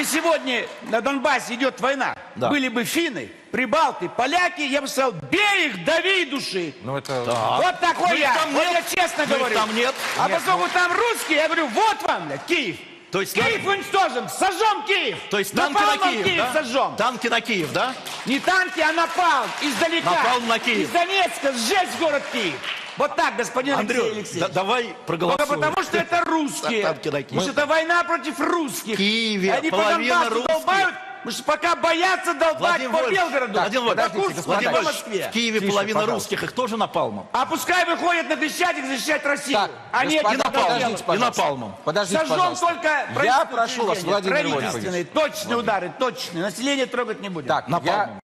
Если сегодня на Донбассе идет война, Да. были бы финны, прибалты, поляки, я бы сказал, бей их, дави души. Ну это... Вот такой Ну, я, там вот нет. я честно Ну, говорю. там нет. А Нет, поскольку там русские, я говорю, вот вам, блядь, Киев. То есть Киев уничтожим, сожжем Киев. То есть танки на Напалмом Киев, Киев да? сожжем. Танки на Киев, да? Не танки, а напал издалека. Напал на Киев. Из Донецка сжечь город Киев. Вот так, господин Алексей Андрей, Алексеевич. да- давай Только проголосуем. потому, что это русские. Потому что это война против русских. Киеве Они по Донбассу русских. долбают, потому что пока боятся долбать Владимир по Белгороду, Владимир по Вольфович, Курску, Владимир по Вольфович, Москве. в Киеве Тише, половина пожалуйста. русских, их тоже напалмом. А пускай выходят на Крещатик защищать Россию. Так, а не напалмом. подождите, пожалуйста. напалмом. Подождите, Сожжем только Я прошу вас, Владимир правительственные, точные удары, точные. Население трогать не будем. Так, Напалмом.